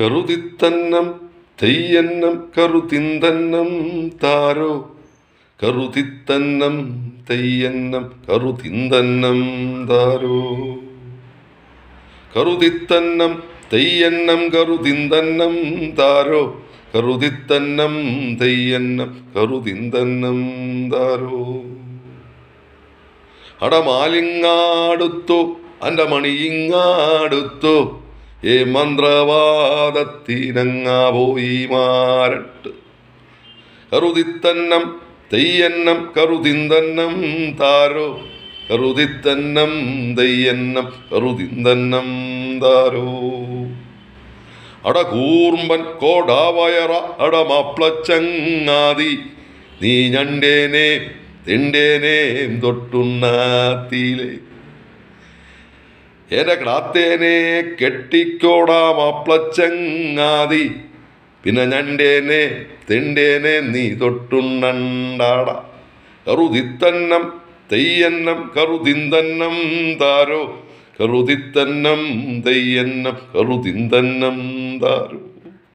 കറുതിത്തന്നം തെയ്യന്നം കറുതിന്തന്നം താരോ? കറുതിത്തന്നം തെയ്യന്നം കറുതിന്തന്നം താരോ? കറുതിത്തന്നം തെയ്യന്നം കറുതിന്തന്നം താരോ? കറുതിത്തന്നം തെയ്യന്നം കറുതിന്തന്നം താരോ? അടമാലിങ്ങാടുത്തു അന്റെ മണിയിങ്ങാടുത്തു ഏ മന്ത്രവാദത്തിനങ്ങാ പോയി മാരട്ട്? കറുതിത്തന്നം തെയ്യന്നം കറുതിന്തന്നം താരോ? കറുതിത്തന്നം തെയ്യന്നം കറുതിന്തന്നം താരോ? അട കൂർമ്പൻ കോടാവയറ അട മാപ്ലച്ചങ്ങാതി നീ ഞണ്ടേനേം തിണ്ടേനേം തൊട്ടുണ്ണാത്തിയിലെ എന്റെ കെട്ടിക്കോടാം മാപ്ലച്ചങ്ങാതി പിന്നെ ഞണ്ടേനെ തെണ്ടേനെ നീ തൊട്ടുണ്ണണ്ടാട. കറുതിത്തന്നം തെയ്യന്നം കറുതിന്തന്നം താരോ. കറുതിത്തന്നം തെയ്യന്നം കറുതിന്തന്നം താരോ.